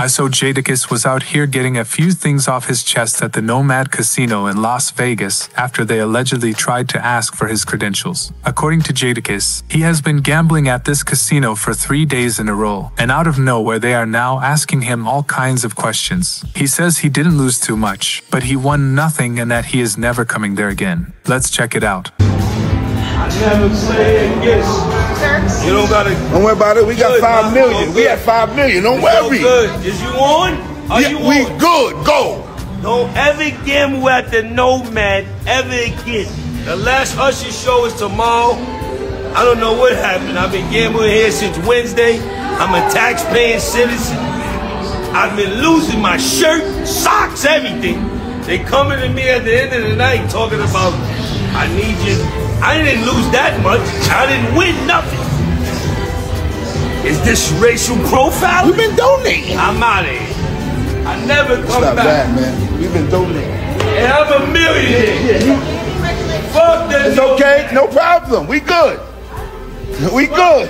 ISO Jadakiss was out here getting a few things off his chest at the Nomad Casino in Las Vegas after they allegedly tried to ask for his credentials. According to Jadakiss, he has been gambling at this casino for three days in a row, and out of nowhere they are now asking him all kinds of questions. He says he didn't lose too much, but he won nothing and that he is never coming there again. Let's check it out. I never play against. You don't gotta. Don't worry about it. We got Good, five man. million. We at five million. Don't Go worry. good. Is you on? Are Yeah, you we good. Go. Don't ever gamble at the Nomad ever again. The last Usher show is tomorrow. I don't know what happened. I've been gambling here since Wednesday. I'm a tax-paying citizen. I've been losing my shirt, socks, everything. They coming to me at the end of the night talking about, I need you. I didn't lose that much. I didn't win nothing. Is this racial profiling? We've been donating. I'm out of here. I never come not back. bad, man. We've been donating. And I'm a millionaire. Fuck that. It's okay. No problem. We good. We good.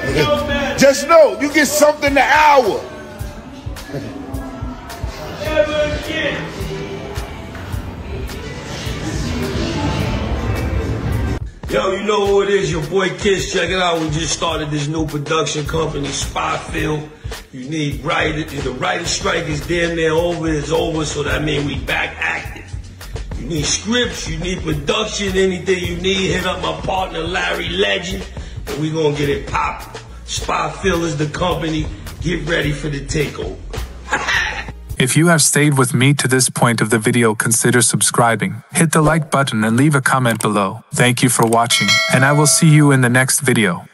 Just know you get something the hour. Never again. Yo, you know who it is, your boy Kiss. Check it out. We just started this new production company, Spyfield. You need writer. The writer strike is damn near over. It's over, so that means we back active. You need scripts, you need production, anything you need, hit up my partner Larry Legend, and we gonna get it pop. Spyfield is the company. Get ready for the takeover. If you have stayed with me to this point of the video, consider subscribing. Hit the like button and leave a comment below. Thank you for watching, and I will see you in the next video.